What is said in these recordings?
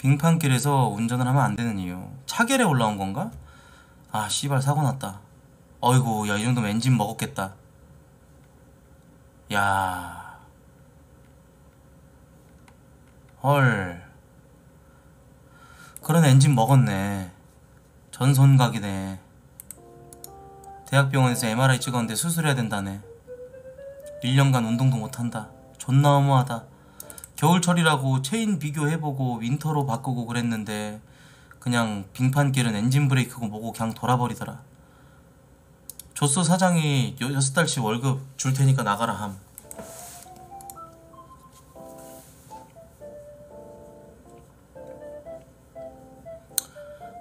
빙판길에서 운전을 하면 안 되는 이유 차결에 올라온 건가? 아 씨발 사고 났다 어이구 야 이 정도면 엔진 먹었겠다 야 헐. 그런 엔진 먹었네. 전손각이네. 대학병원에서 MRI 찍었는데 수술해야 된다네. 1년간 운동도 못한다. 존나 허무하다. 겨울철이라고 체인 비교해보고 winter로 바꾸고 그랬는데 그냥 빙판길은 엔진 브레이크고 뭐고 그냥 돌아버리더라. 좆소 사장이 여- 여섯 달씩 월급 줄 테니까 나가라 함.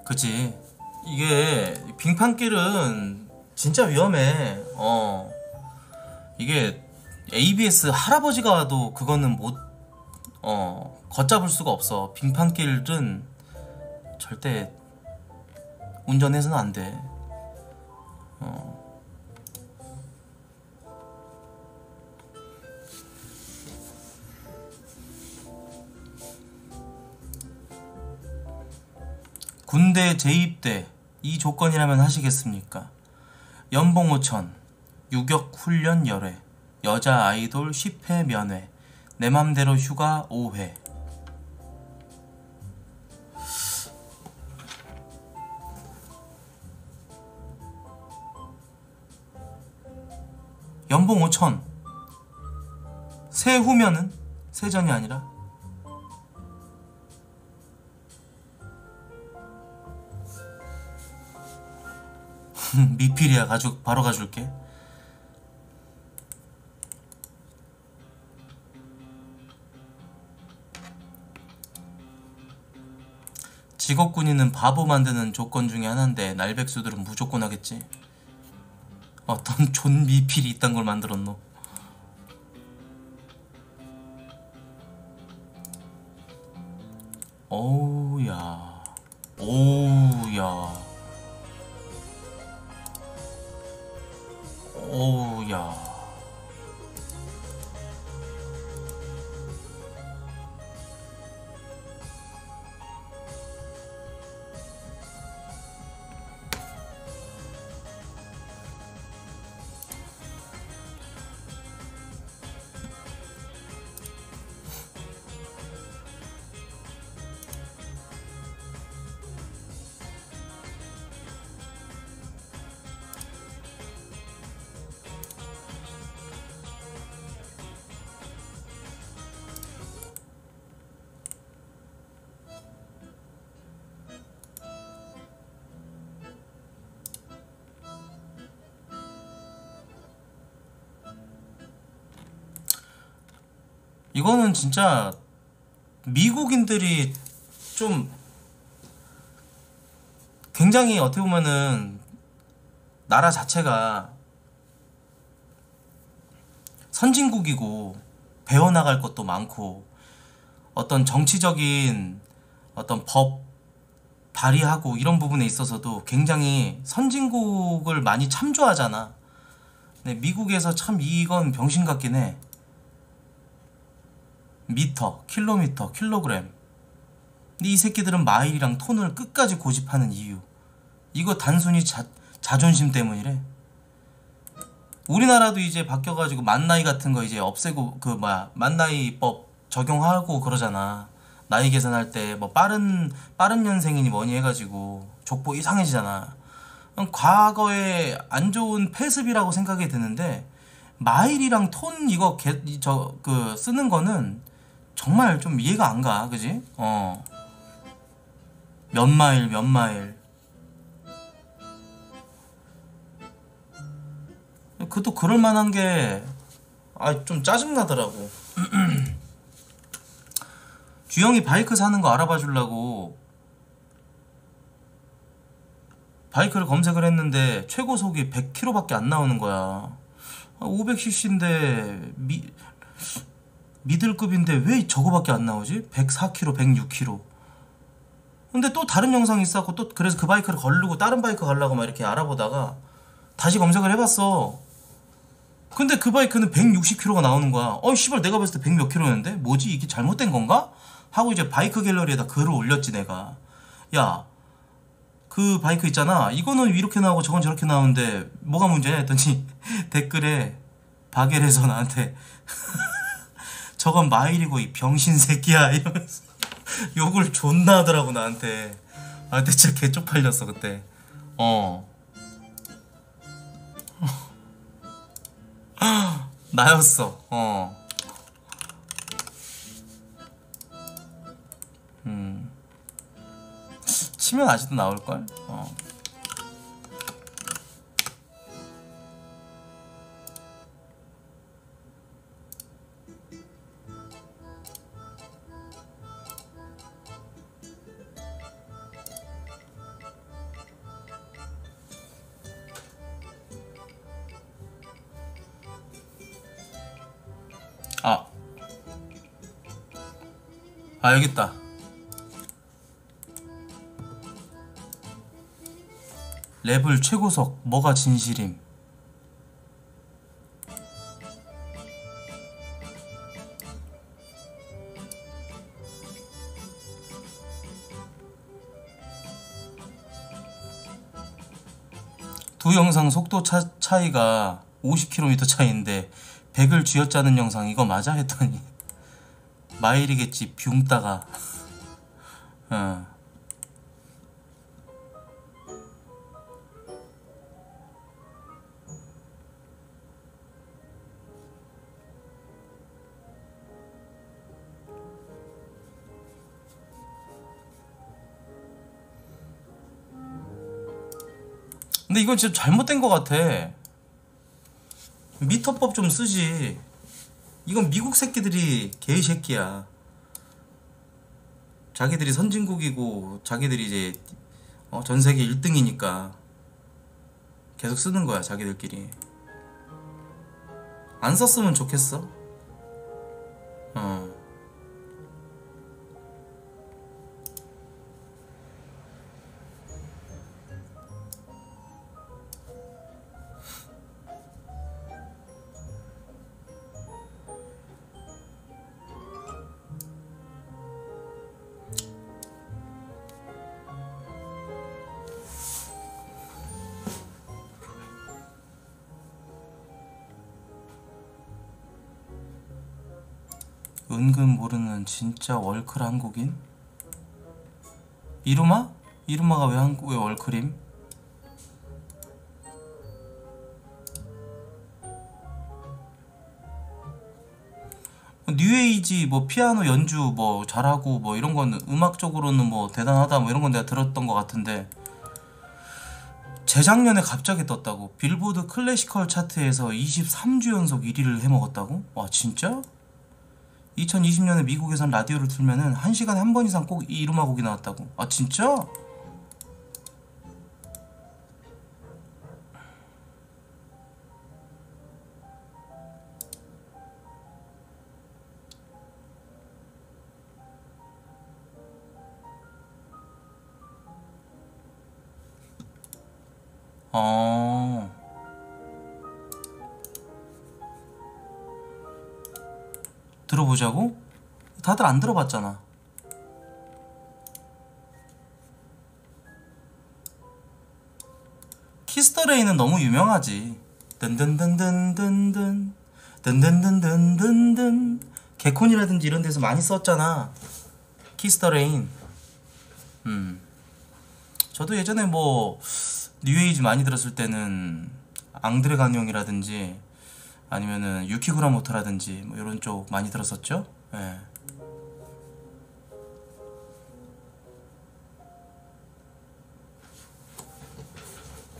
그치. 이게 빙판길은 진짜 위험해. 어. 이게 ABS 할아버지가 와도 그거는 못, 어, 걷잡을 수가 없어. 빙판길은 절대 운전해서는 안 돼. 어. 군대 재입대 이 조건이라면 하시겠습니까? 연봉 5천, 유격 훈련 열회, 여자 아이돌 10회 면회, 내 맘대로 휴가 5회. 연봉 5천. 세후면은 세전이 아니라 미필이야 가죽 바로 가줄게 직업 군인은 바보 만드는 조건 중에 하나인데 날백수들은 무조건 하겠지. 어떤 존 미필이 이딴 걸 만들었노 이거는 진짜 미국인들이 좀 굉장히 어떻게 보면은 나라 자체가 선진국이고 배워나갈 것도 많고 어떤 정치적인 어떤 법 발의하고 이런 부분에 있어서도 굉장히 선진국을 많이 참조하잖아. 근데 미국에서 참 이건 병신 같긴 해. 미터, 킬로미터, 킬로그램. 근데 이 새끼들은 마일이랑 톤을 끝까지 고집하는 이유. 이거 단순히 자, 자존심 때문이래. 우리나라도 이제 바뀌어가지고 만나이 같은 거 이제 없애고 그 뭐야 만나이법 적용하고 그러잖아. 나이 계산할 때 뭐 빠른 빠른 년생이니 뭐니 해가지고 족보 이상해지잖아. 과거에 안 좋은 폐습이라고 생각이 드는데 마일이랑 톤 이거 저 그 쓰는 거는 정말 좀 이해가 안 가, 그지? 어. 몇 마일, 몇 마일. 그도 그럴 만한 게, 아, 좀 짜증나더라고. 주영이 바이크 사는 거 알아봐 주려고 바이크를 검색을 했는데 최고 속이 100km밖에 안 나오는 거야. 500cc인데 미 미들급인데 왜 저거밖에 안 나오지? 104km, 106km. 근데 또 다른 영상이 있었고 또 그래서 그 바이크를 걸르고 다른 바이크 가려고 막 이렇게 알아보다가 다시 검색을 해봤어. 근데 그 바이크는 160km가 나오는 거야. 어, 씨발 내가 봤을 때 100몇 킬로였는데 뭐지 이게 잘못된 건가? 하고 이제 바이크 갤러리에다 글을 올렸지 내가 야 그 바이크 있잖아 이거는 이렇게 나오고 저건 저렇게 나오는데 뭐가 문제냐 했더니 댓글에 박엘에서 나한테 저건 마일이고 이 병신 새끼야 이러면서 욕을 존나 하더라고 나한테 아 근데 진짜 개 쪽팔렸어 그때 어 나였어 어 음. 치면 아직도 나올걸? 어. 아, 여기 있다. 랩을 최고석, 뭐가 진실임? 두 영상 속도 차, 차이가 50km 차이인데 100을 쥐어짜는 영상 이거 맞아? 했더니 마일이겠지 뷰따가. 어. 근데 이건 진짜 잘못된 것 같아. 미터법 좀 쓰지 이건 미국 새끼들이 개이 새끼야. 자기들이 선진국이고 자기들이 이제 어, 전 세계 1등이니까 계속 쓰는 거야 자기들끼리. 안 썼으면 좋겠어? 어 진짜 월클 한국인? 이루마? 이루마가 왜 한국 왜 월클임? 뉴에이지 뭐 피아노 연주 뭐 잘하고 뭐 이런 거는 음악적으로는 뭐 대단하다 뭐 이런 건 내가 들었던 것 같은데 재작년에 갑자기 떴다고 빌보드 클래시컬 차트에서 23주 연속 1위를 해먹었다고? 와 진짜? 2020년에 미국에선 라디오를 틀면은 한 시간에 한 번 이상 꼭 이 이루마 곡이 나왔다고. 아 진짜? 어. 들어보자고? 다들 안 들어봤잖아. Kiss the Rain은 너무 유명하지. 든든든든든든 든든든든든든 개콘이라든지 이런 데서 많이 썼잖아. Kiss the Rain. 음. 저도 예전에 뭐 뉴에이지 많이 들었을 때는 앙드레 가뇽이라든지 아니면은 유키구라모토라든지 뭐 이런 쪽 많이 들었었죠. 예.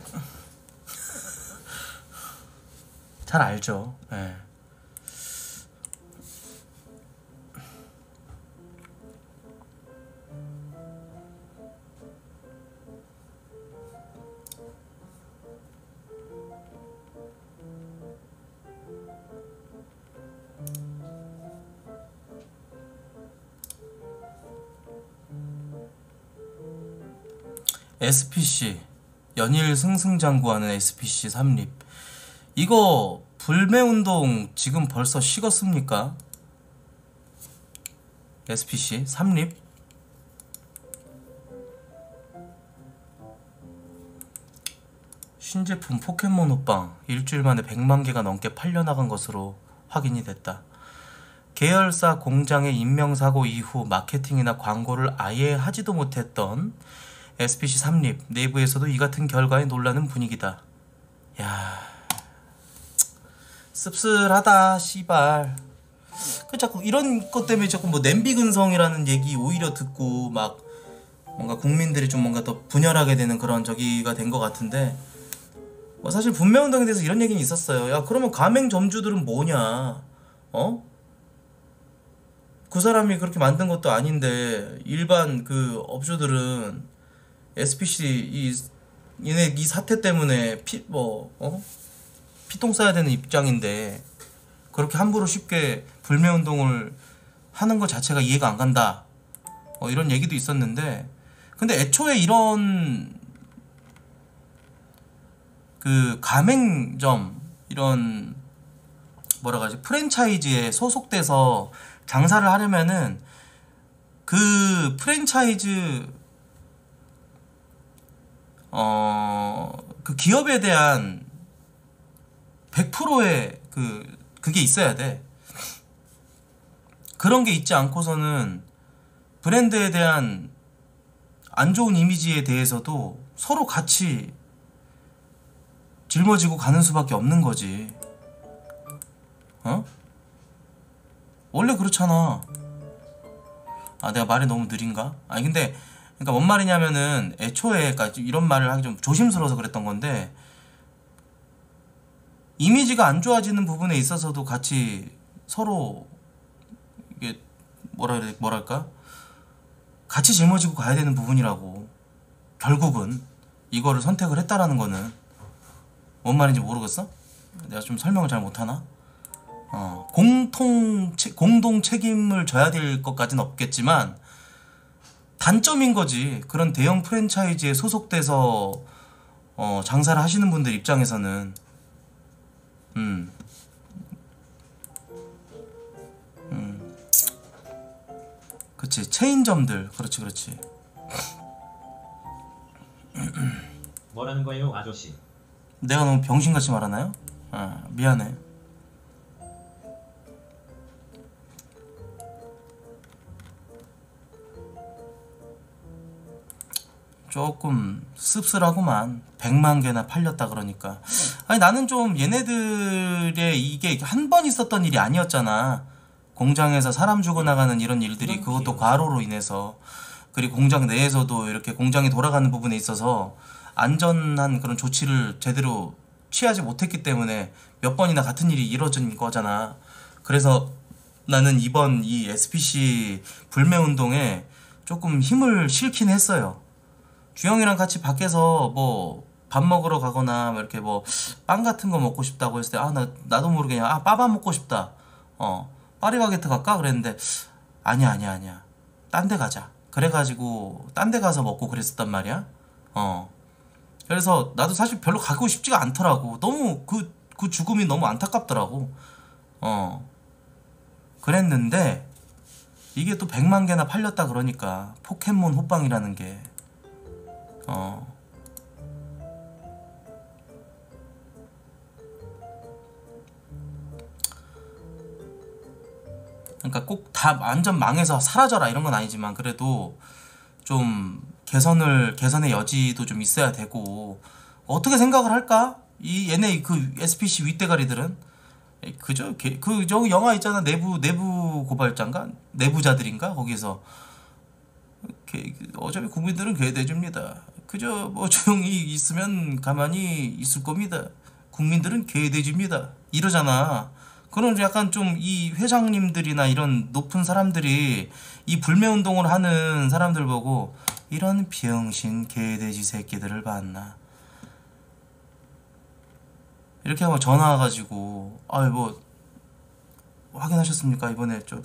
잘 알죠. 예. SPC 연일 승승장구하는 SPC 삼립 이거 불매운동 지금 벌써 식었습니까? SPC 3립 신제품 포켓몬 호빵 일주일 만에 100만 개가 넘게 팔려나간 것으로 확인이 됐다. 계열사 공장의 인명사고 이후 마케팅이나 광고를 아예 하지도 못했던 SPC 3립 내부에서도 이 같은 결과에 놀라는 분위기다. 야 씁쓸하다 씨발 그 자꾸 이런 것 때문에 자꾸 뭐 냄비 근성이라는 얘기 오히려 듣고 막 뭔가 국민들이 좀 뭔가 더 분열하게 되는 그런 저기가 된 것 같은데 뭐 사실 분매운동에 대해서 이런 얘기는 있었어요. 야 그러면 가맹 점주들은 뭐냐? 어? 그 사람이 그렇게 만든 것도 아닌데 일반 그 업주들은 SPC 이 얘네 이 사태 때문에 피뭐 어? 피똥 싸야 되는 입장인데 그렇게 함부로 쉽게 불매 운동을 하는 것 자체가 이해가 안 간다. 어, 이런 얘기도 있었는데 근데 애초에 이런 그 가맹점 이런 뭐라 가지 프랜차이즈에 소속돼서 장사를 하려면은 그 프랜차이즈 어 그 기업에 대한 100%의 그 그게 있어야 돼. 그런 게 있지 않고서는 브랜드에 대한 안 좋은 이미지에 대해서도 서로 같이 짊어지고 가는 수밖에 없는 거지. 어? 원래 그렇잖아. 아, 내가 말이 너무 느린가? 아니, 근데, 그러니까 뭔 말이냐면은, 애초에, 그러니까 이런 말을 하기 좀 조심스러워서 그랬던 건데, 이미지가 안 좋아지는 부분에 있어서도 같이 서로, 이게, 뭐라, 뭐랄까? 같이 짊어지고 가야 되는 부분이라고. 결국은, 이거를 선택을 했다라는 거는, 뭔 말인지 모르겠어? 내가 좀 설명을 잘 못하나? 어, 공통 체, 공동 책임을 져야 될 것까지는 없겠지만 단점인 거지. 그런 대형 프랜차이즈에 소속돼서 어, 장사를 하시는 분들 입장에서는 음. 음. 그치 체인점들 그렇지 그렇지 뭐라는 거예요, 아저씨? 내가 너무 병신같이 말하나요? 아 미안해 조금 씁쓸하구만 100만 개나 팔렸다 그러니까. 아니 나는 좀 얘네들의 이게 한 번 있었던 일이 아니었잖아. 공장에서 사람 죽어나가는 이런 일들이 그것도 과로로 인해서. 그리고 공장 내에서도 이렇게 공장이 돌아가는 부분에 있어서 안전한 그런 조치를 제대로 취하지 못했기 때문에 몇 번이나 같은 일이 이루어진 거잖아. 그래서 나는 이번 이 SPC 불매 운동에 조금 힘을 실긴 했어요 주영이랑 같이 밖에서 뭐 밥 먹으러 가거나 뭐 이렇게 뭐 빵 같은 거 먹고 싶다고 했을 때 아 나 나도 모르게 그냥 아 빠밥 먹고 싶다. 어 파리바게트 갈까? 그랬는데 아니야 아니야 아니야. 딴 데 가자. 그래가지고 딴 데 가서 먹고 그랬었단 말이야. 어. 그래서 나도 사실 별로 가고 싶지가 않더라고. 너무 그 그 죽음이 너무 안타깝더라고. 어. 그랬는데 이게 또 100만 개나 팔렸다 그러니까 포켓몬 호빵이라는 게 어. 그러니까 꼭 다 완전 망해서 사라져라 이런 건 아니지만 그래도 좀 개선을 개선의 여지도 좀 있어야 되고 어떻게 생각을 할까? 이 얘네 그 SPC 윗대가리들은? 그저 그저 영화 있잖아. 내부 내부 고발자인가 내부자들인가? 거기서 개- 어차피 국민들은 개돼줍니다. 그저 뭐 조용히 있으면 가만히 있을 겁니다. 국민들은 개돼집니다. 이러잖아. 그런 약간 좀 이 회장님들이나 이런 높은 사람들이 이 불매 운동을 하는 사람들 보고 이런 병신 개돼지 새끼들을 봤나. 이렇게 하고 전화 와가지고 아이 뭐 확인하셨습니까 이번에 좀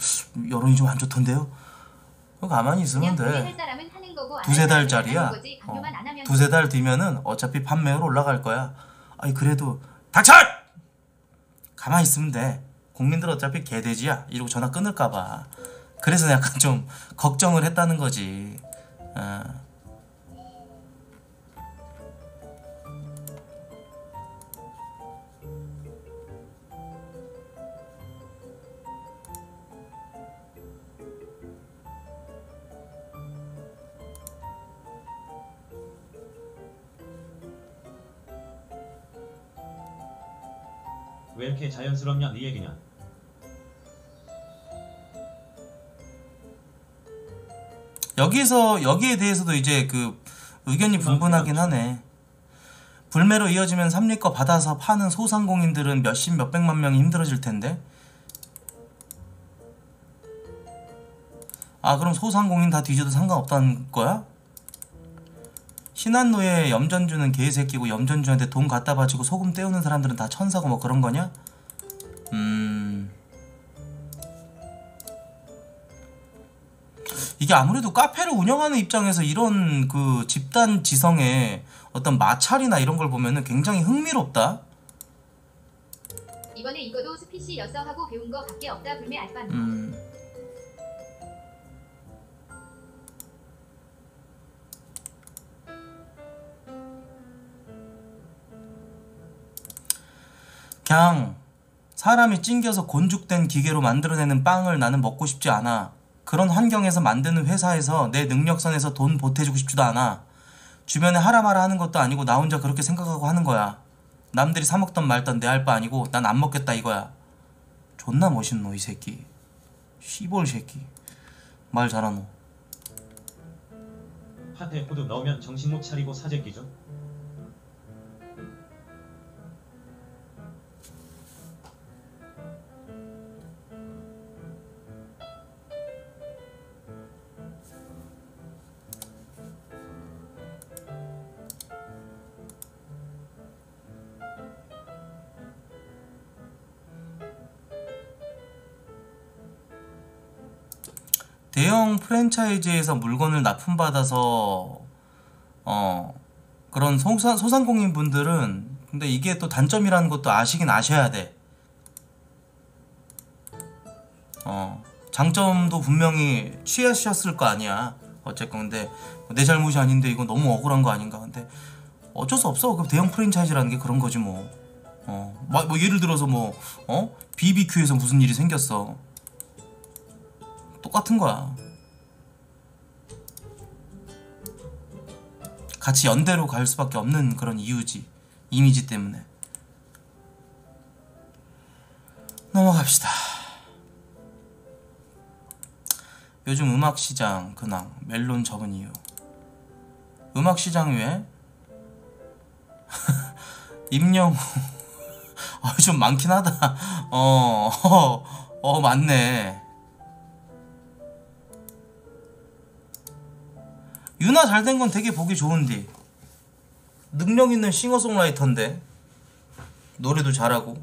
여론이 좀 안 좋던데요. 그거 가만히 있으면 돼. 두세 달짜리야. 하면 두세 달 뒤면은 어차피 판매율 올라갈 거야. 아니 그래도 닥쳐! 가만히 있으면 돼. 국민들 어차피 개돼지야. 이러고 전화 끊을까 봐. 그래서 약간 좀 걱정을 했다는 거지. 어. 왜 이렇게 자연스럽냐 네 얘기냐 여기서 여기에 대해서도 이제 그 의견이 분분하긴 하네. 불매로 이어지면 삼리 거 받아서 파는 소상공인들은 몇십 몇백만 명이 힘들어질 텐데. 아 그럼 소상공인 다 뒤져도 상관없다는 거야? 신한노예 염전주는 개새끼고 염전주한테 돈 갖다 바치고 소금 떼우는 사람들은 다 천사고 뭐 그런 거냐? 음... 이게 아무래도 카페를 운영하는 입장에서 이런 그 집단 지성의 어떤 마찰이나 이런 걸 보면은 굉장히 흥미롭다. 이번에 이거도 스피시였어 하고 배운 거 밖에 없다 불매 알바. 음. 그냥 사람이 찡겨서 곤죽된 기계로 만들어내는 빵을 나는 먹고 싶지 않아. 그런 환경에서 만드는 회사에서 내 능력선에서 돈 보태주고 싶지도 않아. 주변에 하라 마라 하는 것도 아니고 나 혼자 그렇게 생각하고 하는 거야. 남들이 사 먹던 말던 내 할 바 아니고 난 안 먹겠다 이거야. 존나 멋있노 이 새끼. 시볼 새끼. 말 잘하노. 팥에 호두 넣으면 정신 못 차리고 사재기죠 대형 프랜차이즈에서 물건을 납품받아서 어 그런 소상, 소상공인 분들은 근데 이게 또 단점이라는 것도 아시긴 아셔야 돼. 어 장점도 분명히 취하셨을 거 아니야. 어쨌건 근데 내 잘못이 아닌데 이거 너무 억울한 거 아닌가. 근데 어쩔 수 없어. 그 대형 프랜차이즈라는 게 그런 거지 뭐. 어, 뭐, 뭐 예를 들어서 뭐, 어? BBQ에서 무슨 일이 생겼어. 똑같은 거야. 같이 연대로 갈 수밖에 없는 그런 이유지. 이미지 때문에. 넘어갑시다. 요즘 음악 시장 근황 멜론 적은 이유. 음악 시장 외에 임영웅 아, 좀 많긴 하다. 어, 어, 어 맞네. 유나 잘 된 건 되게 보기 좋은데. 능력 있는 싱어송라이터인데. 노래도 잘하고.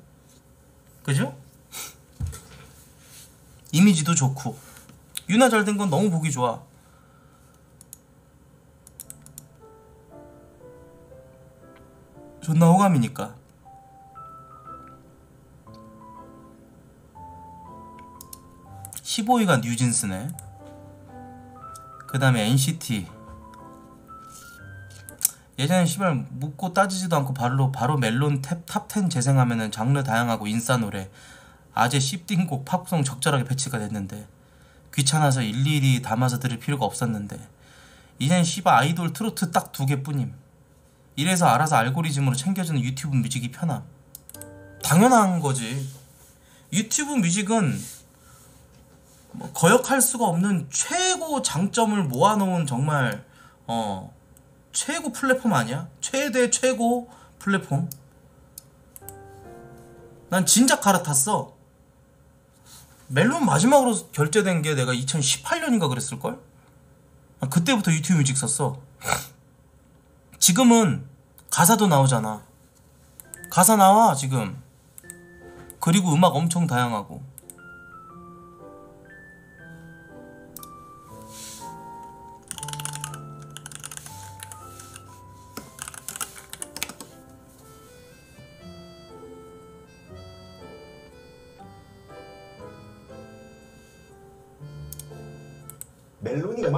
그죠? 이미지도 좋고. 유나 잘 된 건 너무 보기 좋아. 존나 호감이니까. 15위가 뉴진스네. 그 다음에 NCT 예전에 시발 묻고 따지지도 않고 바로 바로 멜론 top, top10 재생하면은 장르 다양하고 인싸 노래 아재 씹덕곡 팝송 적절하게 배치가 됐는데 귀찮아서 일일이 담아서 들을 필요가 없었는데 이젠 시바 아이돌 트로트 딱 두 개뿐임. 이래서 알아서 알고리즘으로 챙겨주는 유튜브 뮤직이 편함. 당연한 거지. 유튜브 뮤직은 뭐 거역할 수가 없는 최고 장점을 모아놓은 정말 어 최고 플랫폼 아니야? 최대 최고 플랫폼? 난 진작 갈아탔어. 멜론 마지막으로 결제된 게 내가 2018년인가 그랬을걸? 아, 그때부터 유튜브 뮤직 썼어. 지금은 가사도 나오잖아. 가사 나와, 지금. 그리고 음악 엄청 다양하고.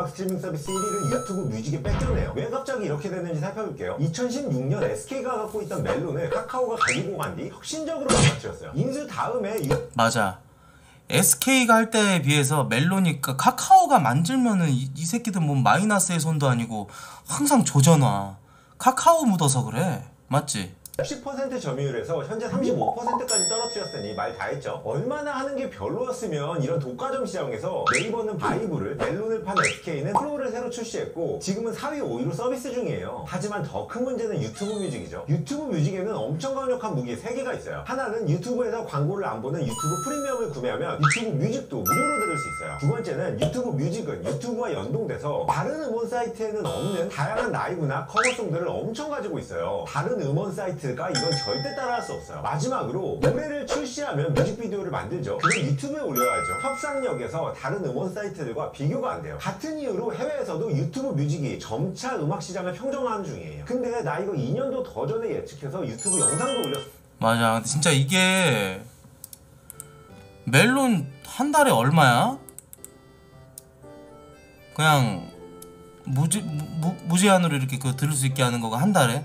음악 스트리밍 서비스 1위를 유튜브 뮤직에 뺏겼네요. 왜 갑자기 이렇게 됐는지 살펴볼게요. 2016년 SK가 갖고 있던 멜론을 카카오가 가지고 간 뒤 혁신적으로 망가뜨렸어요. 인수 다음에 유... 맞아. SK가 할 때에 비해서 멜론이 카카오가 만들면은 이, 이 새끼들 뭐 마이너스의 손도 아니고 항상 조져놔. 카카오 묻어서 그래. 맞지? 10% 점유율에서 현재 35%까지 떨어뜨렸으니 말 다 했죠. 얼마나 하는 게 별로였으면 이런 독과점 시장에서 네이버는 바이브를, 멜론을 판 SK는 플로를 새로 출시했고 지금은 4위, 5위로 서비스 중이에요. 하지만 더 큰 문제는 유튜브 뮤직이죠. 유튜브 뮤직에는 엄청 강력한 무기 3개가 있어요. 하나는 유튜브에서 광고를 안 보는 유튜브 프리미엄을 구매하면 유튜브 뮤직도 무료로 들을 수 있어요. 두 번째는 유튜브 뮤직은 유튜브와 연동돼서 다른 음원 사이트에는 없는 다양한 라이브나 cover song들을 엄청 가지고 있어요. 다른 음원 사이트 가 이건 절대 따라할 수 없어요. 마지막으로 노래를 출시하면 뮤직비디오를 만들죠. 그걸 유튜브에 올려야죠. 협상력에서 다른 음원 사이트들과 비교가 안 돼요. 같은 이유로 해외에서도 유튜브 뮤직이 점차 음악 시장을 평정하는 중이에요. 근데 나 이거 2년도 더 전에 예측해서 유튜브 영상도 올렸어. 맞아. 진짜 이게 멜론 한 달에 얼마야? 그냥 무제 무, 무제한으로 이렇게 그 들을 수 있게 하는 거가 한 달에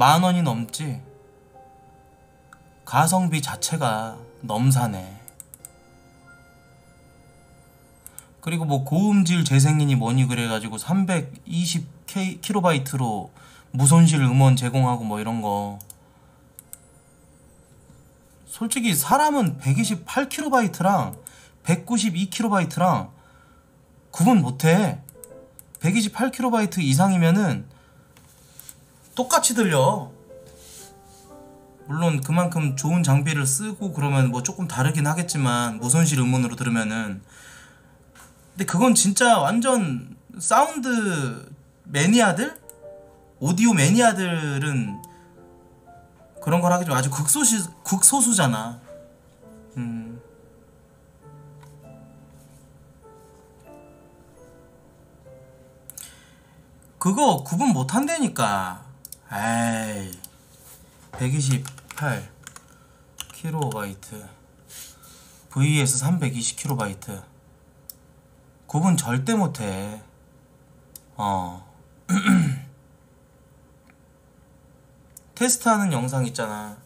만 원이 넘지. 가성비 자체가 넘사네. 그리고 뭐 고음질 재생이니 뭐니 그래가지고 320 킬로바이트로 무손실 음원 제공하고 뭐 이런 거. 솔직히 사람은 128킬로바이트랑 192킬로바이트랑 구분 못해. 128킬로바이트 이상이면은 똑같이 들려. 물론 그만큼 좋은 장비를 쓰고 그러면 뭐 조금 다르긴 하겠지만 무손실 음원으로 들으면은 근데 그건 진짜 완전 사운드 매니아들 오디오 매니아들은 그런 걸 하겠죠 아주 극소시 극소수잖아 음. 그거 구분 못 한다니까 에이 128 킬로바이트. vs 320 킬로바이트. 구분 절대 못해. 어. 테스트하는 영상 있잖아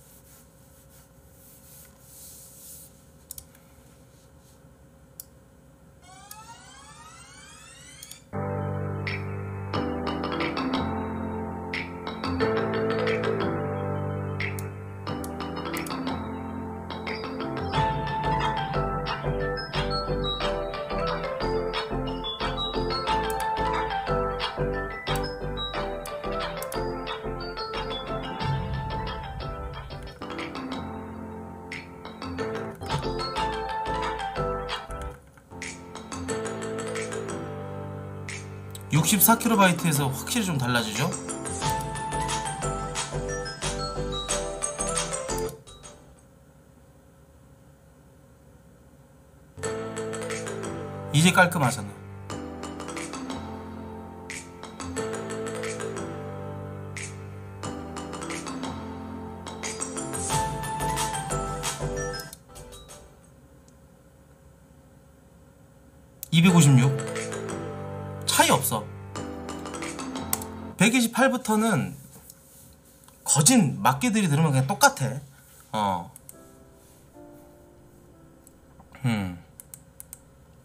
64kb에서 확실히 좀 달라지죠? 이제 깔끔하잖아. (256) 차이 없어 128부터는 거진 막기들이 들으면 그냥 똑같아 어.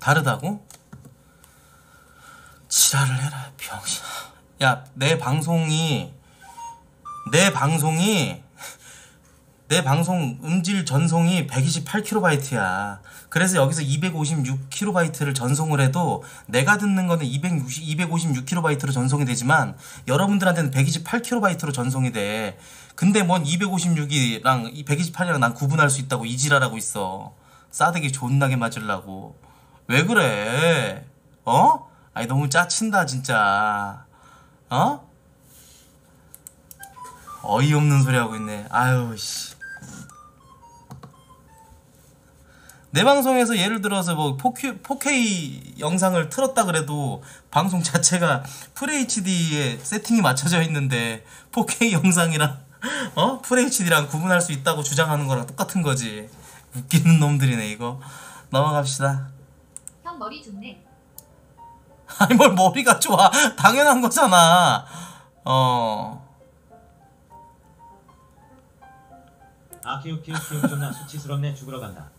다르다고? 지랄을 해라 병신 야내 방송이 내 방송이 내 방송 음질 전송이 128kb야. 그래서 여기서 256kb를 전송을 해도 내가 듣는 거는 260, 256kb로 전송이 되지만 여러분들한테는 128kb로 전송이 돼. 근데 뭔 256이랑 128이랑 난 구분할 수 있다고 이지랄하고 있어. 싸대기 존나게 맞으려고 왜 그래? 어? 아니 너무 짜친다 진짜. 어? 어이없는 소리 하고 있네. 아유 씨. 내 방송에서 예를 들어서 뭐 4K, 4K 영상을 틀었다 그래도 방송 자체가 FHD에 세팅이 맞춰져 있는데 4K 영상이랑 어? FHD랑 구분할 수 있다고 주장하는 거랑 똑같은 거지. 웃기는 놈들이네 이거. 넘어갑시다. 형 머리 좋네. 아니 뭘 머리가 좋아? 당연한 거잖아. 어. 아 키읔 키읔 키읔 존나. 수치스럽네. 죽으러 간다.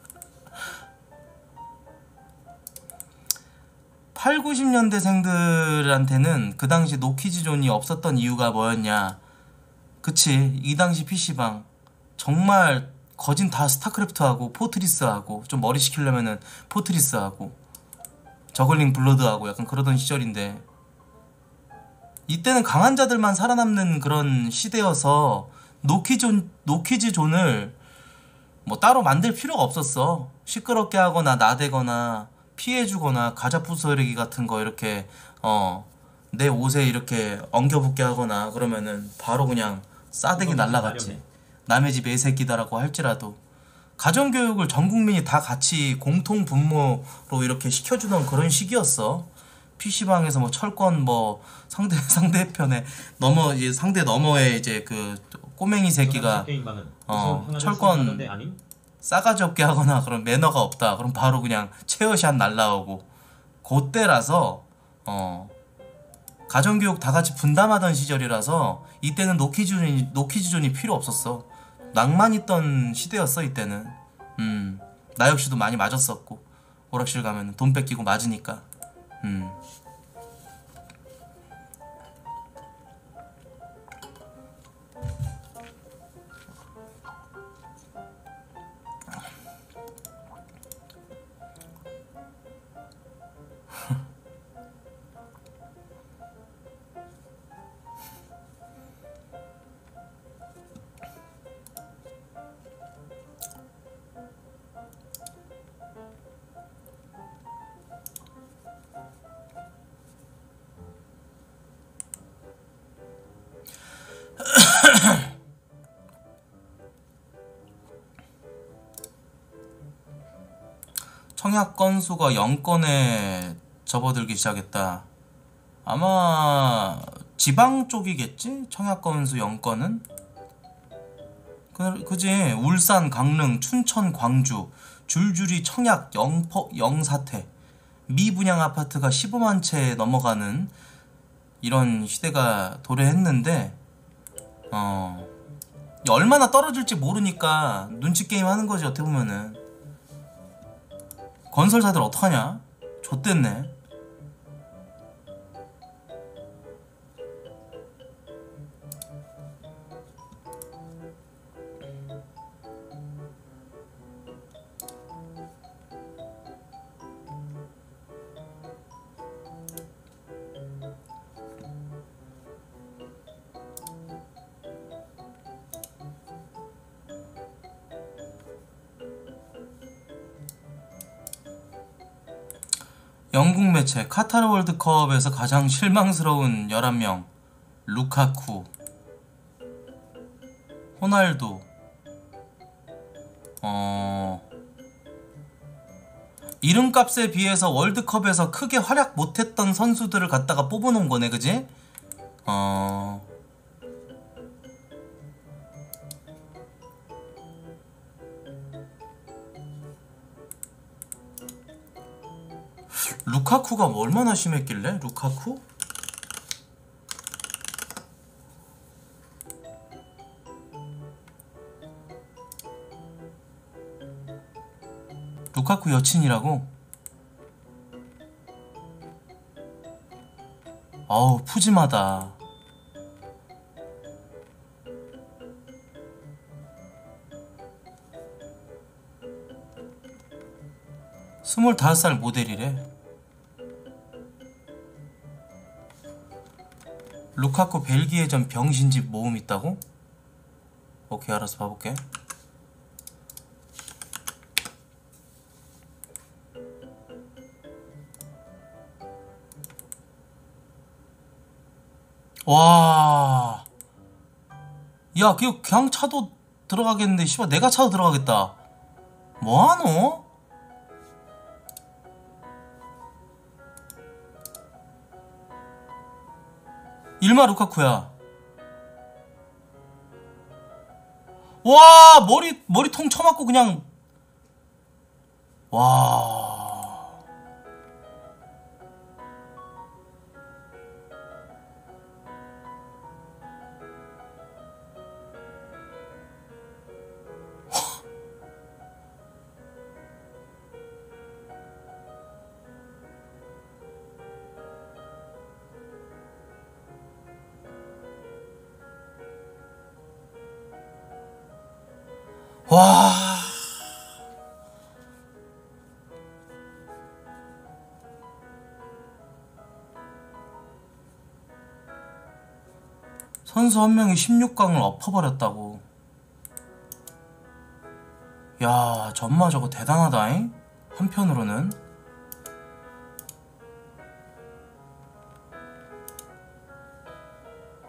8, 90년대생들한테는 그 당시 노키즈존이 없었던 이유가 뭐였냐. 그치. 이 당시 PC방. 정말 거진 다 스타크래프트하고 포트리스하고 좀 머리 식히려면은 포트리스하고 저글링 블러드하고 약간 그러던 시절인데 이때는 강한 자들만 살아남는 그런 시대여서 노키존 노키즈 존을 뭐 따로 만들 필요가 없었어. 시끄럽게 하거나 나대거나 피해주거나 과자 부스러기 같은 거 이렇게 어 내 옷에 이렇게 엉겨붙게 하거나 그러면은 바로 그냥 싸대기 날라갔지. 남의 집 애새끼다라고 할지라도 가정교육을 전 국민이 다 같이 공통 분모로 이렇게 시켜주던 그런 시기였어. PC방에서 뭐 철권 뭐 상대 상대편에 넘어 이제 상대 너머에 이제 그 꼬맹이 새끼가 어, 철권-? 싸가지 없게 하거나 그런 매너가 없다. 그럼 바로 그냥 체어샷 날라오고 그때라서 어 가정교육 다 같이 분담하던 시절이라서 이때는 노키즈존이 노키즈존이 필요 없었어. 낭만 있던 시대였어 이때는. 음. 나 역시도 많이 맞았었고 오락실 가면 돈 뺏기고 맞으니까. 음. 청약 건수가 0건에 접어들기 시작했다. 아마 지방 쪽이겠지? 청약 건수 0건은? 그, 그지? 울산, 강릉, 춘천, 광주 줄줄이 청약 0%, 0사태 미분양 아파트가 15만 채 넘어가는 이런 시대가 도래했는데 어 얼마나 떨어질지 모르니까 눈치 게임 하는 거지 어떻게 보면은 건설사들 어떡하냐? 좆됐네. 영국 매체 카타르 월드컵에서 가장 실망스러운 11명 루카쿠 호날두 어 이름값에 비해서 월드컵에서 크게 활약 못했던 선수들을 갖다가 뽑아놓은 거네 그지? 어 루카쿠가 뭐 얼마나 심했길래? 루카쿠? 루카쿠 여친이라고? 아우 푸짐하다 스물다섯 살 모델이래 루카쿠 벨기에전 병신집 모음 있다고? 오케이 알았어 봐볼게 와. 야, 그 그냥 차도 들어가겠는데, 씨발, 내가 차도 들어가겠다. 뭐하노? 일마 루카쿠야. 와, 머리, 머리통 쳐맞고 그냥. 와. 와. 선수 한 명이 16강을 엎어버렸다고. 야, 전마 저거 대단하다잉? 한편으로는.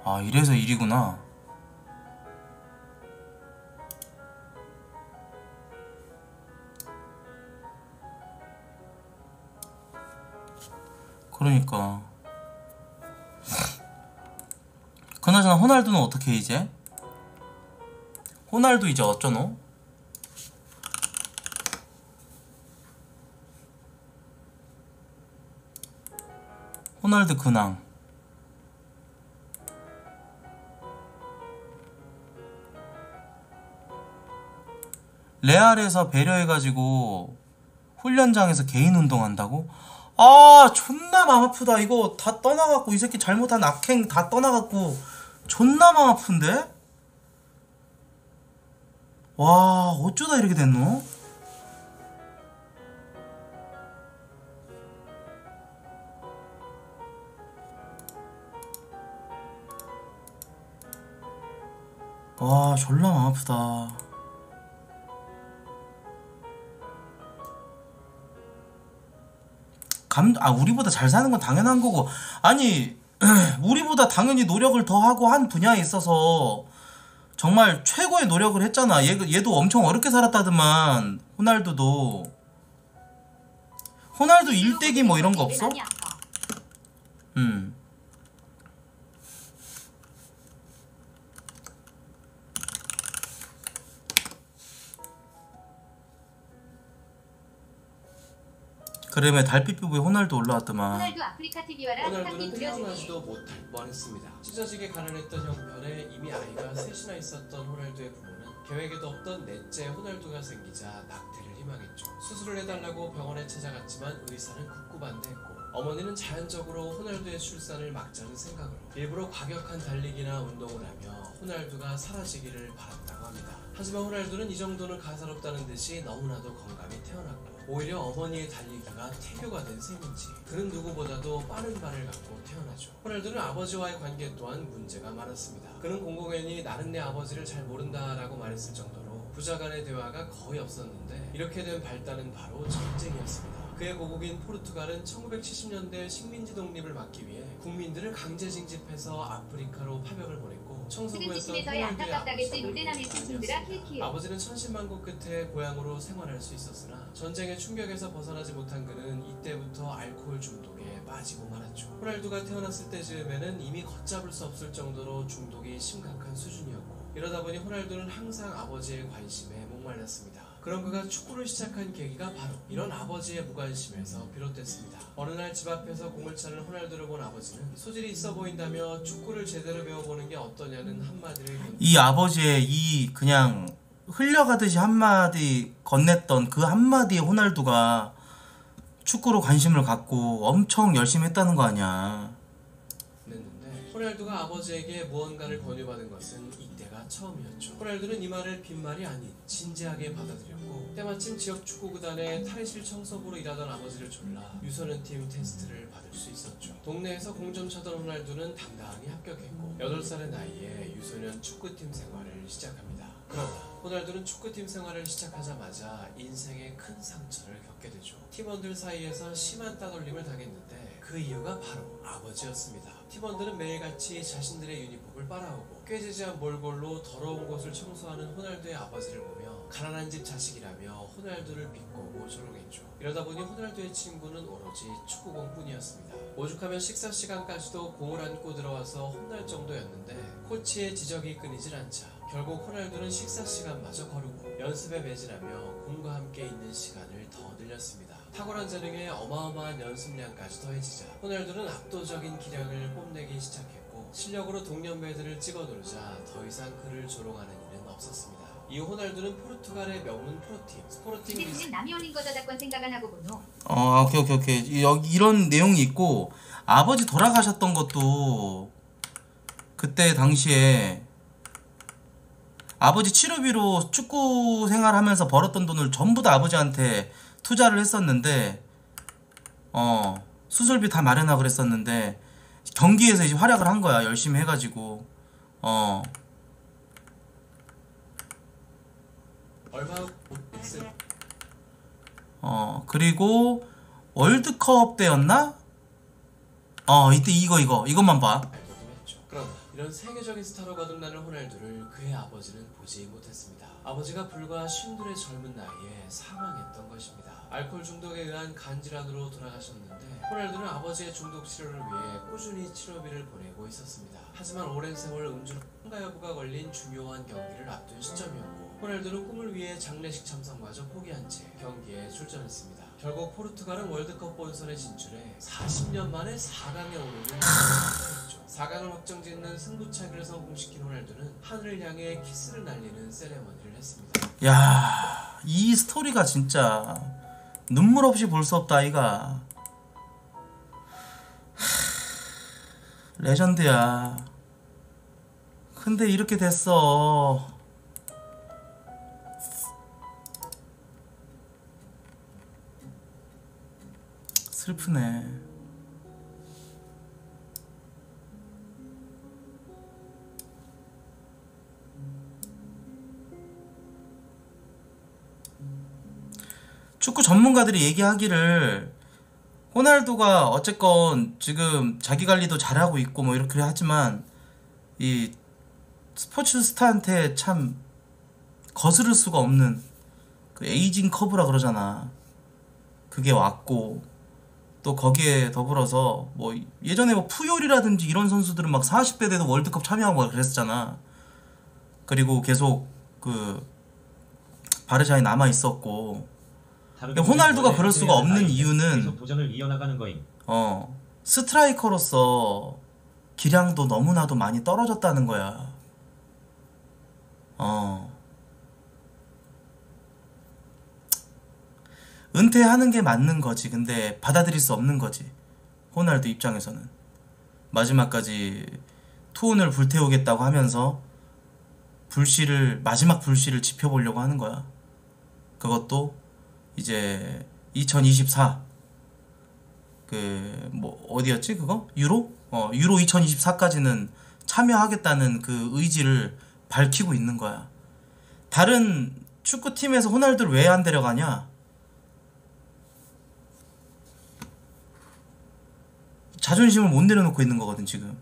아, 이래서 일이구나. 그러니까. 그나저나 호날두는 어떻게 이제? 호날두 이제 어쩌노? 호날두 근황. 레알에서 배려해가지고 훈련장에서 개인 운동한다고? 아 존나 맘 아프다 이거 다 떠나갖고 이 새끼 잘못한 악행 다 떠나갖고 존나 맘 아픈데? 와 어쩌다 이렇게 됐노? 와 졸라 맘 아프다 감, 아, 우리보다 잘 사는 건 당연한 거고. 아니, 우리보다 당연히 노력을 더 하고 한 분야에 있어서 정말 최고의 노력을 했잖아. 얘, 얘도 엄청 어렵게 살았다더만. 호날두도. 호날두 일대기 뭐 이런 거 없어? 음. 그러면 달빛 피부에 호날두 올라왔더만. 호날두 아프리카 TV와라 호날두는 돌려주기. 태어나지도 못할 뻔했습니다. 찢어지게 가난했던 형편에 이미 아이가 셋이나 있었던 호날두의 부모는 계획에도 없던 넷째 호날두가 생기자 낙태를 희망했죠. 수술을 해달라고 병원에 찾아갔지만 의사는 극구 반대했고 어머니는 자연적으로 호날두의 출산을 막자는 생각으로 일부러 과격한 달리기나 운동을 하며 호날두가 사라지기를 바랐다고 합니다. 하지만 호날두는 이 정도는 가사롭다는 듯이 너무나도 건강히 태어났고 오히려 어머니의 달리기가 태교가 된 셈인지 그는 누구보다도 빠른 발을 갖고 태어나죠. 호날두는 아버지와의 관계 또한 문제가 많았습니다. 그는 공공연히 나는 내 아버지를 잘 모른다라고 말했을 정도로 부자 간의 대화가 거의 없었는데 이렇게 된 발단은 바로 전쟁이었습니다. 그의 고국인 포르투갈은 1970년대 식민지 독립을 막기 위해 국민들을 강제 징집해서 아프리카로 파병을 보냈고 호날두의 안타깝다겠지. 킬키요. 아버지는 천신만고 끝에 고향으로 생활할 수 있었으나 전쟁의 충격에서 벗어나지 못한 그는 이때부터 알코올 중독에 빠지고 말았죠. 호날두가 태어났을 때즈음에는 이미 걷잡을 수 없을 정도로 중독이 심각한 수준이었고 이러다 보니 호날두는 항상 아버지의 관심에 목말랐습니다. 그런 그가 축구를 시작한 계기가 바로 이런 아버지의 무관심에서 비롯됐습니다. 어느 날 집 앞에서 공을 차는 호날두를 본 아버지는 소질이 있어 보인다며 축구를 제대로 배워보는 게 어떠냐는 한마디를 건이 아버지의 이 그냥 흘려가듯이 한마디 건넸던 그 한마디에 호날두가 축구로 관심을 갖고 엄청 열심히 했다는 거 아니야. 호날두가 아버지에게 무언가를 권유받은 것은 이때가 처음이었죠. 호날두는 이 말을 빈말이 아닌 진지하게 받아들였고 때마침 지역 축구 구단의 탈의실 청소부로 일하던 아버지를 졸라 유소년 팀 테스트를 받을 수 있었죠. 동네에서 공점 차던 호날두는 당당히 합격했고 8살의 나이에 유소년 축구팀 생활을 시작합니다. 그러나 호날두는 축구팀 생활을 시작하자마자 인생의 큰 상처를 겪게 되죠. 팀원들 사이에서 심한 따돌림을 당했는데 그 이유가 바로 아버지였습니다. 팀원들은 매일같이 자신들의 유니폼을 빨아오고 꾀지지한 몰골로 더러운 곳을 청소하는 호날두의 아버지를 보며 가난한 집 자식이라며 호날두를 비꼬고 조롱했죠. 이러다 보니 호날두의 친구는 오로지 축구공뿐이었습니다. 오죽하면 식사 시간까지도 공을 안고 들어와서 혼날 정도였는데 코치의 지적이 끊이질 않자 결국 호날두는 식사 시간마저 거르고 연습에 매진하며 공과 함께 있는 시간을 더 늘렸습니다. 탁월한 재능에 어마어마한 연습량까지 더해지자 호날두는 압도적인 기량을 뽐내기 시작했고 실력으로 동년배들을 찍어누르자 더 이상 그를 조롱하는 일은 없었습니다. 이후 호날두는 포르투갈의 명문 프로팀 스포르팅 근데 리스 지금 남이 올린 거 저작권 생각 안 하고 보노. 어, 오케이, 오케이, 오케이. 여기 이런 내용이 있고, 아버지 돌아가셨던 것도, 그때 당시에, 아버지 치료비로 축구 생활하면서 벌었던 돈을 전부 다 아버지한테 투자를 했었는데 어 수술비 다 마련하고 그랬었는데 경기에서 이제 활약을 한 거야. 열심히 해가지고. 어. 어, 그리고 월드컵 때였나? 어, 이때 이거 이거. 이것만 봐. 이런 세계적인 스타로 거듭나는 호날두를 그의 아버지는 보지 못했습니다. 아버지가 불과 52의 젊은 나이에 사망했던 것입니다. 알코올 중독에 의한 간 질환으로 돌아가셨는데 호날두는 아버지의 중독 치료를 위해 꾸준히 치료비를 보내고 있었습니다. 하지만 오랜 세월 음주 통과 여부가 걸린 중요한 경기를 앞둔 시점이었고 호날두는 꿈을 위해 장례식 참석마저 포기한 채 경기에 출전했습니다. 결국 포르투갈은 월드컵 본선에 진출해 40년 만에 4강에 오르는 했죠. 4강을 확정짓는 승부차기를 성공시킨 호날두는 하늘을 향해 키스를 날리는 세레머니를 했습니다. 야, 이 스토리가 진짜 눈물 없이 볼 수 없다 아이가. 하, 레전드야. 근데 이렇게 됐어. 슬프네. 축구 전문가들이 얘기하기를 호날두가 어쨌건 지금 자기 관리도 잘하고 있고 뭐 이렇게 하지만 이 스포츠 스타한테 참 거스를 수가 없는 그 에이징 커브라 그러잖아. 그게 왔고 또 거기에 더불어서 뭐 예전에 뭐 푸요리라든지 이런 선수들은 막 40대 돼도 월드컵 참여하고 그랬었잖아. 그리고 계속 그 바르샤에 남아 있었고 호날두가 그럴 수가 없는 나이에 이유는 도전을 이어나가는 거임. 어 스트라이커로서 기량도 너무나도 많이 떨어졌다는 거야. 어 은퇴하는 게 맞는 거지. 근데 받아들일 수 없는 거지. 호날두 입장에서는 마지막까지 투혼을 불태우겠다고 하면서 불씨를 마지막 불씨를 지펴보려고 하는 거야. 그것도 이제 2024 그 뭐 어디였지 그거 유로 어 유로 2024까지는 참여하겠다는 그 의지를 밝히고 있는 거야. 다른 축구팀에서 호날두를 왜 안 데려가냐? 자존심을 못 내려놓고 있는 거거든 지금.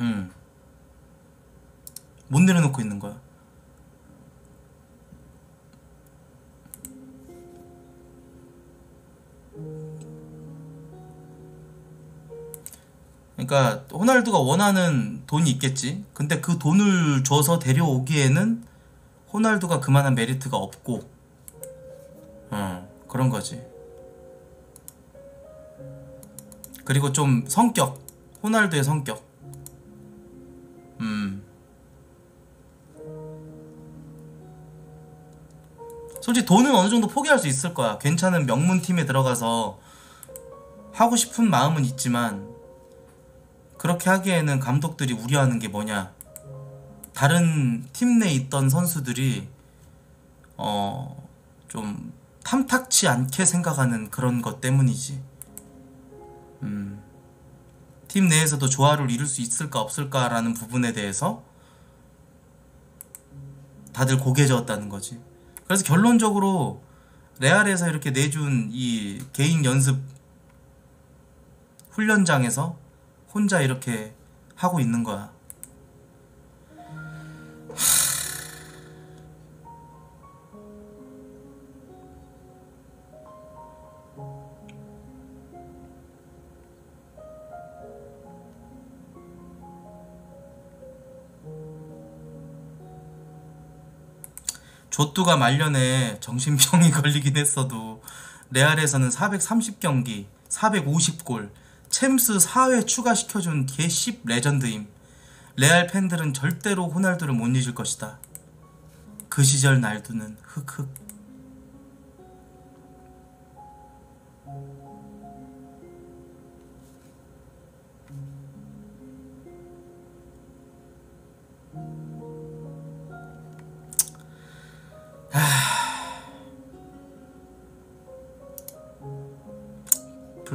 음. 못 내려놓고 있는 거야. 그러니까 호날두가 원하는 돈이 있겠지. 근데 그 돈을 줘서 데려오기에는 호날두가 그만한 메리트가 없고, 어 그런 거지. 그리고 좀 성격, 호날두의 성격. 음. 솔직히 돈은 어느 정도 포기할 수 있을 거야. 괜찮은 명문 팀에 들어가서 하고 싶은 마음은 있지만 그렇게 하기에는 감독들이 우려하는 게 뭐냐? 다른 팀 내에 있던 선수들이 어 좀 탐탁치 않게 생각하는 그런 것 때문이지. 음. 팀 내에서도 조화를 이룰 수 있을까 없을까라는 부분에 대해서 다들 고개 저었다는 거지. 그래서 결론적으로 레알에서 이렇게 내준 이 개인 연습 훈련장에서 혼자 이렇게 하고 있는 거야. 조뚜가 말년에 정신병이 걸리긴 했어도 레알에서는 430경기, 450골, 챔스 4회 추가시켜준 개씹 레전드임. 레알 팬들은 절대로 호날두를 못 잊을 것이다. 그 시절 날두는 흑흑.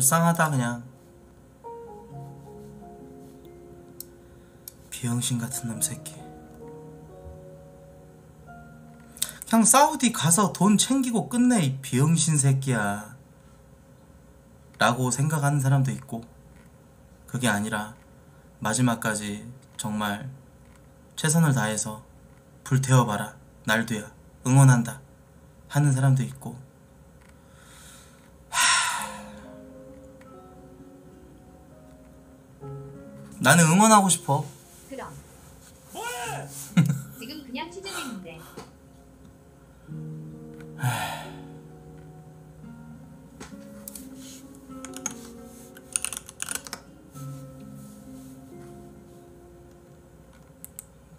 불쌍하다 그냥. 비영신 같은 놈 새끼. 그냥 사우디 가서 돈 챙기고 끝내 이 비영신 새끼야. 라고 생각하는 사람도 있고 그게 아니라 마지막까지 정말 최선을 다해서 불태워봐라. 날도야. 응원한다. 하는 사람도 있고 나는 응원하고 싶어. 그럼. 지금 그냥 취준했는데.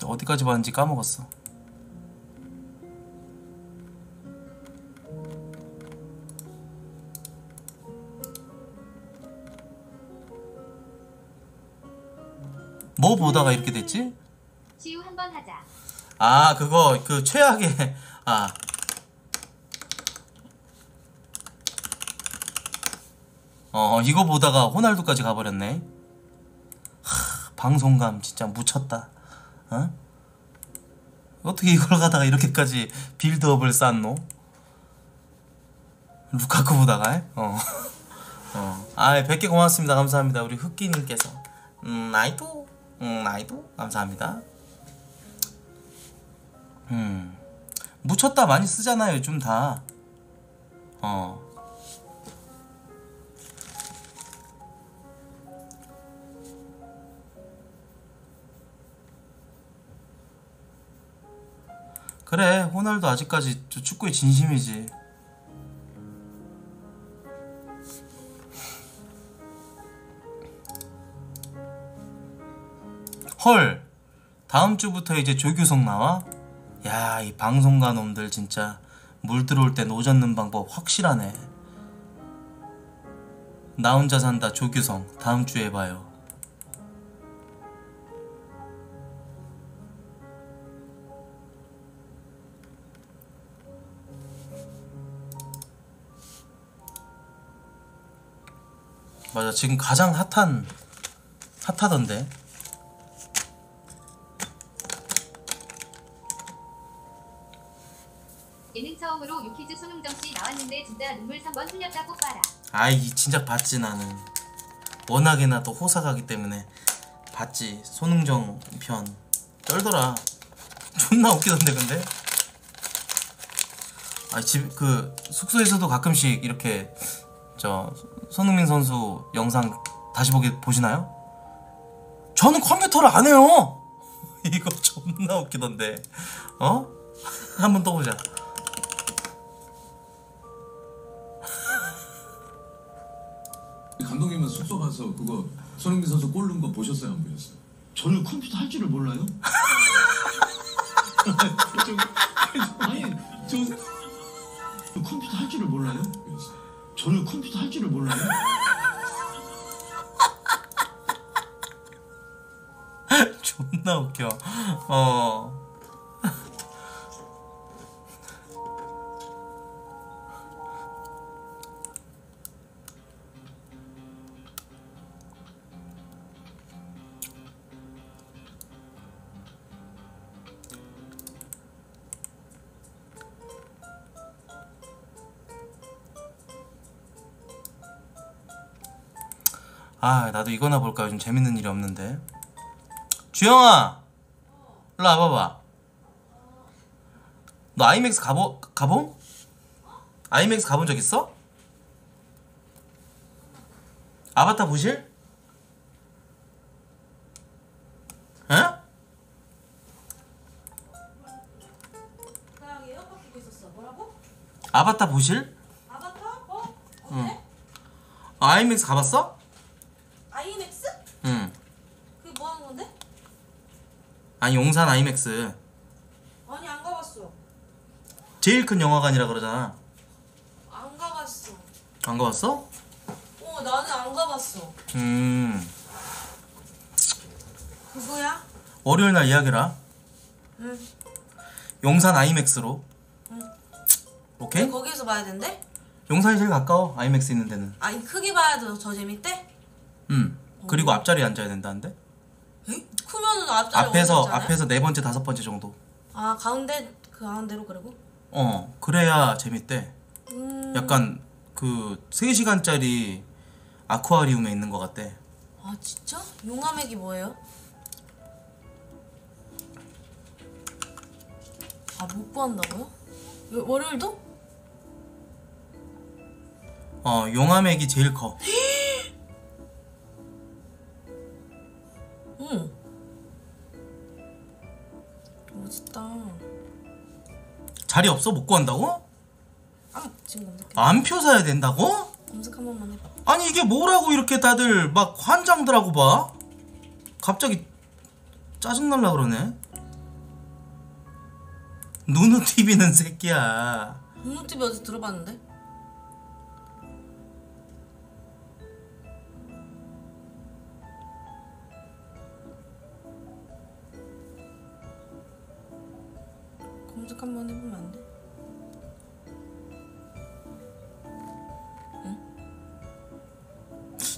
어디까지 봤는지 까먹었어. 뭐 보다가 이렇게 됐지? 치유 한번 하자. 아 그거 그 최악의 아 어, 이거 보다가 호날두까지 가버렸네. 하, 방송감 진짜 묻혔다. 어? 어떻게 이걸 가다가 이렇게까지 빌드업을 쌓노? 루카쿠 보다가 어. 어. 아, 100개 고맙습니다. 감사합니다. 우리 흑기님께서. 음, 나이도? 음, 나이도? 감사합니다. 음. 묻혔다 많이 쓰잖아요, 요즘 다. 어. 그래, 호날두 아직까지 저 축구에 진심이지. 헐, 다음 주부터 이제 조규성 나와? 야, 이 방송가 놈들 진짜 물 들어올 때 노젓는 방법 확실하네. 나 혼자 산다 조규성 다음 주에 봐요. 맞아 지금 가장 핫한 핫하던데 아이 진작 봤지 나는. 워낙에나 또 호사가기 때문에 봤지. 손흥정 편. 쩔더라. 존나 웃기던데 근데? 아집 그 숙소에서도 가끔씩 이렇게 저 손흥민 선수 영상 다시 보기 보시나요? 저는 컴퓨터를 안 해요! 이거 존나 웃기던데. 어? 한번또 보자 숙소 가서 그거 손흥민 선수 골 넣은 거 보셨어요 안 보셨어요? 저는 컴퓨터 할 줄을 몰라요? 저, 아니 저 컴퓨터 할 줄을 몰라요? 보셨어요? 저는 컴퓨터 할 줄을 몰라요? 존나 웃겨. 아, 나도 이거나 볼까? 요즘 재밌는 일이 없는데. 주영아, 일로 와봐봐. 너 아이맥스 가보 가봄? 아이맥스 가본 적 있어? 아바타 보실? 에? 아바타 보실? 아바타? 어? 응. 아, 아이맥스 가봤어? 응. 그게 뭐 하는 건데? 아니 용산 아이맥스 아니 안 가봤어. 제일 큰 영화관이라 그러잖아. 안 가봤어. 안 가봤어? 어 나는 안 가봤어. 음. 그거야? 월요일 날 예약해라. 응. 용산 아이맥스로. 응. 오케이? 왜 거기서 봐야 된대? 용산이 제일 가까워 아이맥스 있는 데는 아이 크게 봐야 더, 더 재밌대? 음 그리고 앞자리에 앉아야 된다는데 에? 크면은 앞자리 앞에서? 앞에서 네 번째 다섯 번째 정도 아 가운데 그 가운데로 그리고? 어 그래야 재밌대 음... 약간 그 3 시간짜리 아쿠아리움에 있는 것 같대 아 진짜? 용암액이 뭐예요? 아못 구한다고요? 요- 월요일도? 어 용암액이 제일 커 응 멋있다 자리 없어 못 구한다고? 아 지금 검색해 안표 사야 된다고? 검색 한 번만 해봐 아니 이게 뭐라고 이렇게 다들 막 환장들하고 봐? 갑자기 짜증날라 그러네 누누 TV는 새끼야 눈누TV 어디서 들어봤는데? 한번 해보면 안 돼?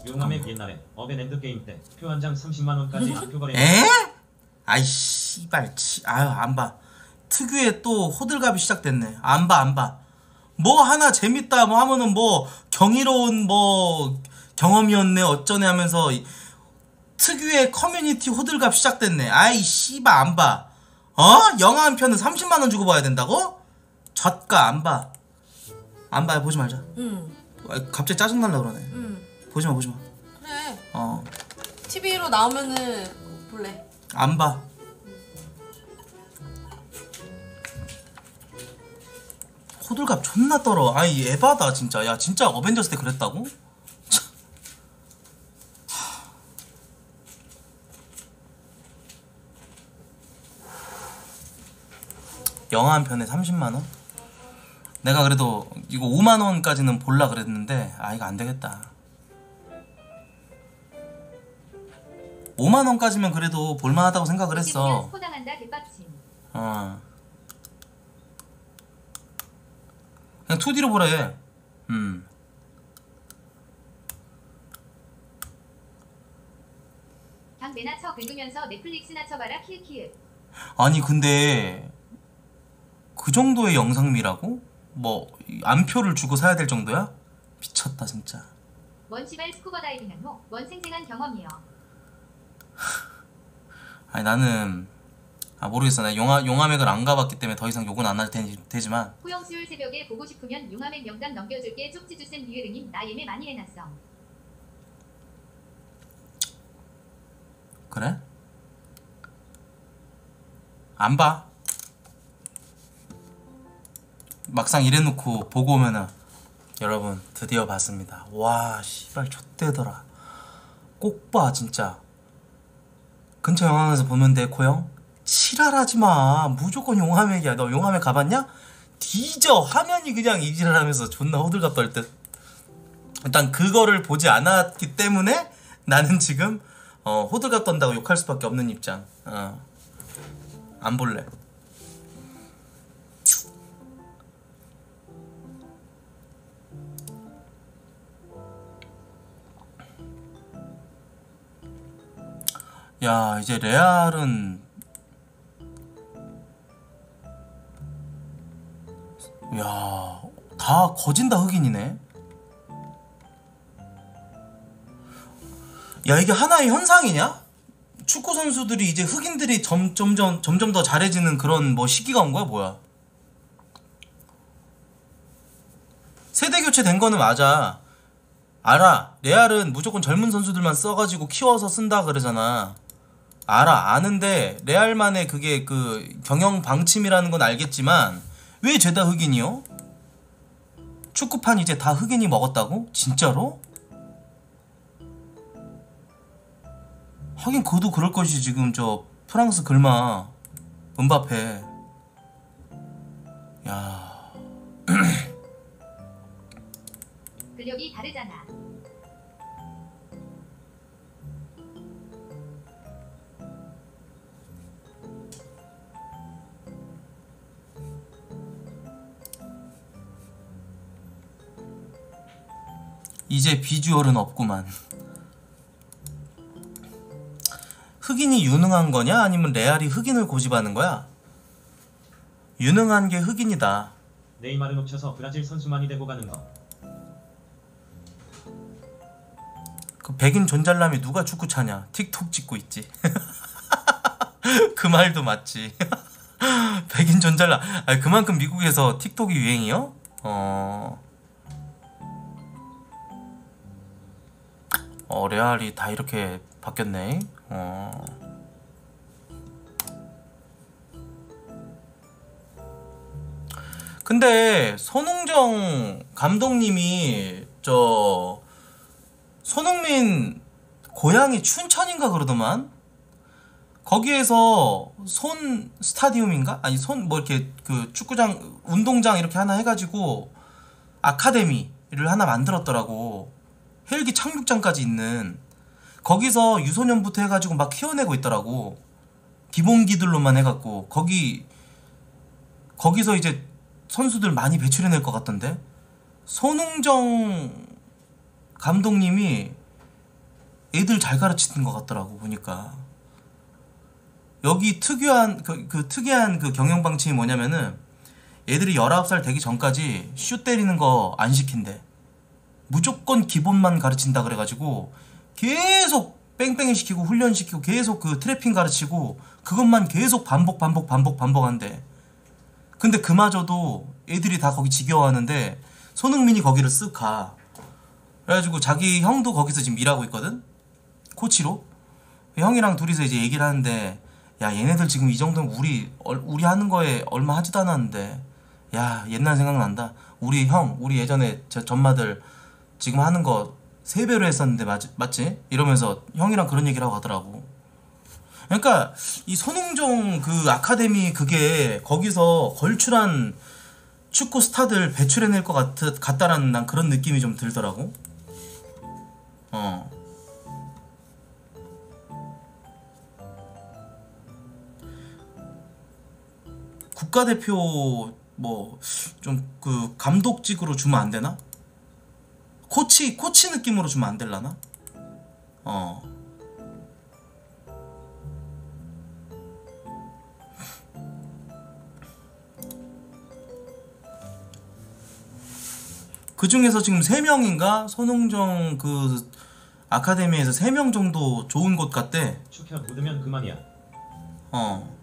용아맥 옛날에 어벤 엔드게임 때 표 한 장 30만 원까지 암표 거래 에? 아이 씨발 치 아유 안 봐. 특유의 또 호들갑이 시작됐네. 안 봐 안 봐. 뭐 하나 재밌다 뭐 하면은 뭐 경이로운 뭐 경험이었네 어쩌네 하면서 이- 특유의 커뮤니티 호들갑 시작됐네. 아이 씨발 안 봐 어? 영화 한 편은 30만 원 주고 봐야 된다고? 좆까 안 봐 안봐 보지 말자 응, 아, 갑자기 짜증 날라 그러네 응. 보지 마 보지 마 그래. 어 TV로 나오면은 볼래. 안 봐. 호들갑 존나 떨어. 아이 에바다 진짜. 야 진짜 어벤져스 때 그랬다고? 영화 한 편에 30만 원? 내가 그래도 이거 5만 원까지는 볼라 그랬는데 아 이거 안 되겠다. 5만 원까지면 그래도 볼만하다고 생각을 했어. 어. 그냥 2D로 보래. 음. 강매나 쳐 긁으면서 넷플릭스나 쳐봐라 키읔키읔. 아니 근데 그 정도의 영상미라고? 뭐 안표를 주고 사야 될 정도야? 미쳤다 진짜. 원시발 스쿠버 다이빙한 후 원생생한 경험이요. 아니 나는 아 모르겠어. 나 용화 용화맥을 안 가봤기 때문에 더 이상 욕은 안할 테지만 호영 수요일 새벽에 보고 싶으면 용암의 명당 넘겨줄게 쪽지 주쌤 리으르님 나 예매 많이 해놨어. 그래? 안 봐. 막상 이래놓고 보고 오면은 여러분 드디어 봤습니다. 와 씨발 좆대더라. 꼭 봐 진짜. 근처 영화관에서 보면 돼 코형. 지랄하지 마. 무조건 용화맥이야. 너 용화맥 가봤냐? 뒤져 화면이 그냥 이지랄하면서 존나 호들갑 떨 듯. 일단 그거를 보지 않았기 때문에 나는 지금 어, 호들갑 떤다고 욕할 수밖에 없는 입장. 어. 안 볼래. 야 이제 레알은 야 다 거진 다 흑인이네. 야 이게 하나의 현상이냐? 축구 선수들이 이제 흑인들이 점, 점 점 점점 더 잘해지는 그런 뭐 시기가 온 거야 뭐야? 세대 교체 된 거는 맞아. 알아. 레알은 무조건 젊은 선수들만 써가지고 키워서 쓴다 그러잖아. 알아. 아는데 레알만의 그게 그 경영 방침이라는 건 알겠지만 왜 죄다 흑인이요? 축구판 이제 다 흑인이 먹었다고? 진짜로? 하긴 그도 그럴 것이 지금 저 프랑스 글마 은바페 야 근력이 다르잖아. 이제 비주얼은 없구만. 흑인이 유능한 거냐? 아니면 레알이 흑인을 고집하는 거야? 유능한 게 흑인이다. 네이마르 놓쳐서 브라질 선수만이 되고 가는 거. 그 백인 존잘남이 누가 축구 차냐? 틱톡 찍고 있지. 그 말도 맞지. 백인 존잘남. 아니 그만큼 미국에서 틱톡이 유행이요? 어. 어 레알이 다 이렇게 바뀌었네. 어. 근데 손흥정 감독님이 저 손흥민 고향이 춘천인가 그러더만 거기에서 손 스타디움인가 아니 손 뭐 이렇게 그 축구장 운동장 이렇게 하나 해가지고 아카데미를 하나 만들었더라고 헬기 착륙장까지 있는 거기서 유소년부터 해가지고 막 키워내고 있더라고. 기본기들로만 해갖고 거기 거기서 이제 선수들 많이 배출해낼 것 같던데? 손흥정 감독님이 애들 잘 가르치는 것 같더라고 보니까. 여기 특유한 그, 그 특이한 그 경영 방침이 뭐냐면은 애들이 19살 되기 전까지 슛 때리는 거 안 시킨대 무조건 기본만 가르친다 그래가지고 계속 뺑뺑이 시키고 훈련시키고 계속 그 트래핑 가르치고 그것만 계속 반복 반복 반복 반복한대 근데 그마저도 애들이 다 거기 지겨워하는데 손흥민이 거기를 쓱 가. 그래가지고 자기 형도 거기서 지금 일하고 있거든? 코치로? 형이랑 둘이서 이제 얘기를 하는데 야 얘네들 지금 이 정도면 우리 얼- 우리 하는 거에 얼마 하지도 않았는데 야 옛날 생각난다 우리 형 우리 예전에 저 전마들 지금 하는 거세 배로 했었는데 맞, 맞지? 이러면서 형이랑 그런 얘기를 하고 하더라고 그러니까 이 손흥정 그 아카데미 그게 거기서 걸출한 축구 스타들 배출해낼 것 같, 같다라는 난 그런 느낌이 좀 들더라고. 어. 국가대표 뭐 좀 그 감독직으로 주면 안 되나? 코치 코치 느낌으로 주면 안 될라나? 어. 그 중에서 지금 3명인가? 손흥정 그 아카데미에서 3명 정도 좋은 곳 같대. 축혀 묻으면 그만이야. 어.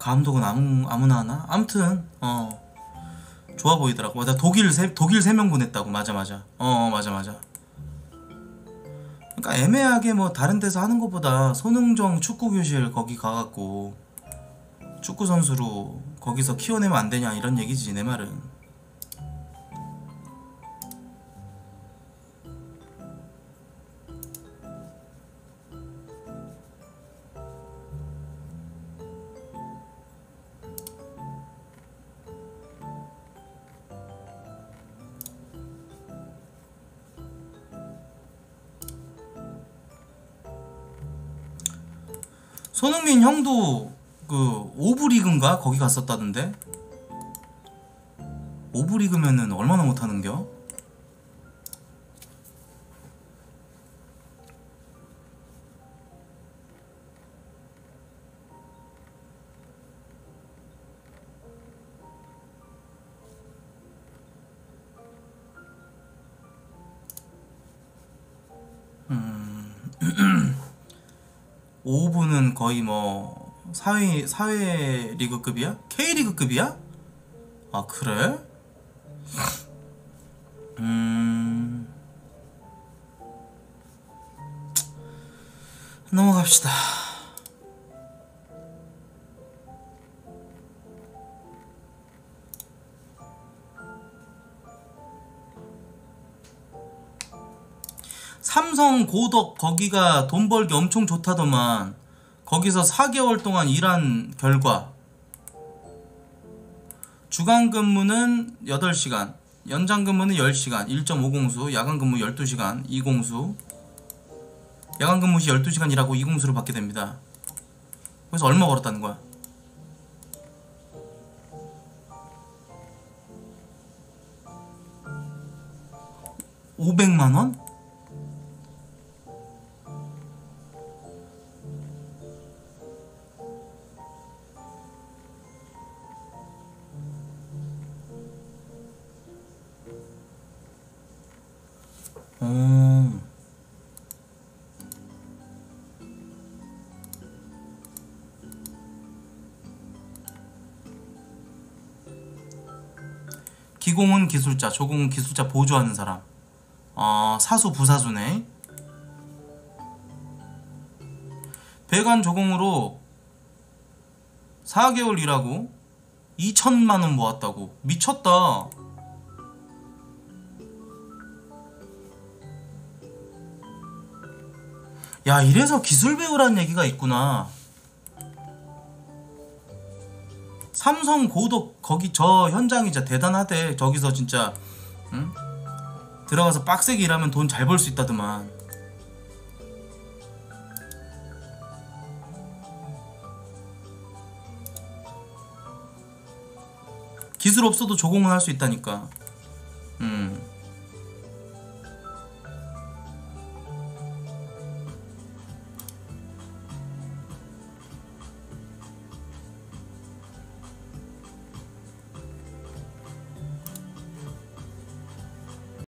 감독은 아무 아무나 하나? 아무튼 어 좋아 보이더라고. 맞아 독일 세 독일 세 명 보냈다고. 맞아 맞아. 어 맞아 맞아. 그러니까 애매하게 뭐 다른 데서 하는 것보다 손흥정 축구 교실 거기 가갖고 축구 선수로 거기서 키워내면 안 되냐 이런 얘기지 내 말은. 손흥민 형도 그 오브리그인가 거기 갔었다던데 오브리그면은 얼마나 못하는겨? 오브는 거의 뭐 사회 사회 리그급이야? K 리그급이야? 아 그래? 음 넘어갑시다. 삼성 고덕 거기가 돈 벌기 엄청 좋다더만 거기서 4개월 동안 일한 결과 주간 근무는 8시간 연장 근무는 10시간 1.5공수 야간 근무 12시간 2공수 야간 근무 시 12시간 일하고 이공수를 받게 됩니다. 그래서 얼마 벌었다는 거야? (500만 원) 어. 기공은 기술자, 조공은 기술자 보조하는 사람. 어, 사수 부사수네. 배관 조공으로 4개월 일하고 2천만 원 모았다고. 미쳤다. 야, 이래서 기술 배우라는 얘기가 있구나. 삼성 고독 거기 저 현장이 진짜 대단하대. 저기서 진짜 응? 들어가서 빡세게 일하면 돈 잘 벌 수 있다더만. 기술 없어도 조공은 할 수 있다니까.